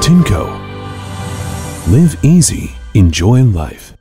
Tinko. Live easy, enjoy life.